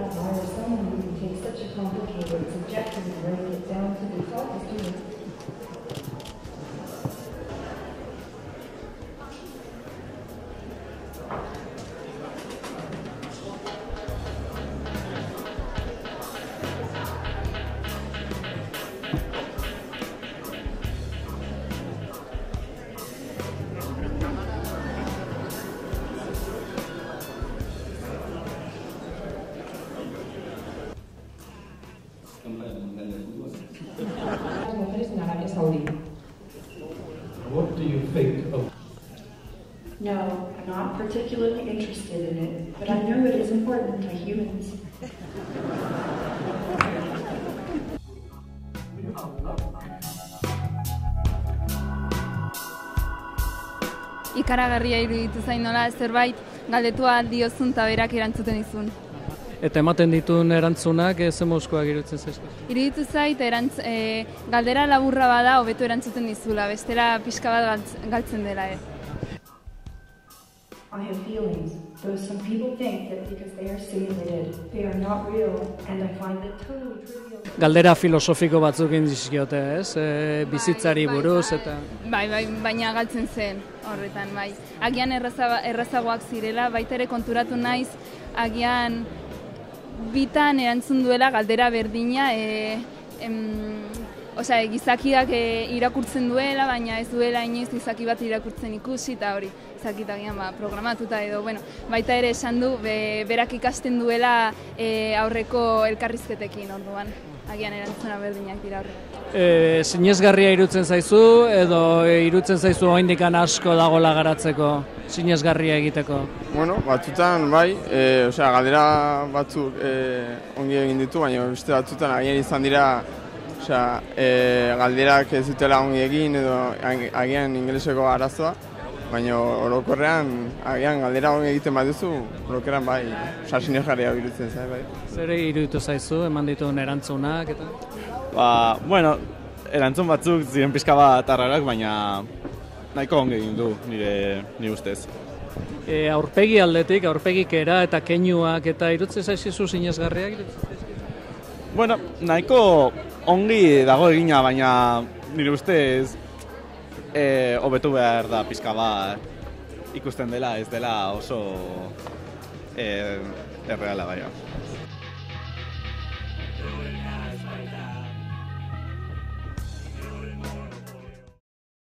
that why we're someone who can take such a complicated subject and break it down to the talk of. Thank you. Las mujeres en Arabia Saudí. What do you think of No, I'm not particularly interested in it, but I know it is important to humans. ikaragarria iruditu zain nola zerbait galdetua diozun eta berak erantzuten dizun. Eta ematen dituen erantzunak ez emozkoak irutzen zaizko. Iruditu zait erantz, e, galdera laburra bada hobeto erantzuten dizula, bestela pixka bat galtz, galtzen dela. Eh. I have feelings, though some people think that because they are simulated, they are not real, and I find that totally trivial. Galdera filosofiko batzuk indizkiote, ez? E, bizitzari buruz eta... Bai, bai, baina galtzen zen horretan, bai. Agian erraza, errazagoak zirela, baita ere konturatu naiz, agian bitan erantzun duela galdera berdina, e, em, osea, gizakiak e, irakurtzen duela, baina ez duela inoiz gizaki bat irakurtzen ikusi, eta hori, zakit agian ba, programatuta edo, bueno, baita ere esan du, be, berak ikasten duela e, aurreko elkarrizketekin orduan, agian erantzuna berdinak dira horrela. E, sinezgarria irutzen zaizu edo e, irutzen zaizu oraindikan asko dagola garatzeko sinesgarria egiteko. Bueno, batzutan bai, e, osea, galdera batzuk e, ongi egin ditu, baina beste batzutan agian izan dira osea, e, galderak ez dutela ongi egin edo ag- agian ingeleseko arazoa, baina orokorrean agian galdera ongi egiten baduzu, orokorrean bai, osea, sinesgarria iruditzen zai, bai. Zer iruditu zaizu eman dituen erantzunak eta... Ba, bueno, erantzun batzuk ziren pixka bat arrarak, baina nahiko ongi egin du nire, nire ustez. E, aurpegi aldetik, aurpegikera eta keinuak eta irutzen zaizu sinesgarriak? Bueno, nahiko ongi dago egina, baina nire ustez eh, hobetu behar da pixka bat ikusten dela, ez dela oso eh, erreala baina.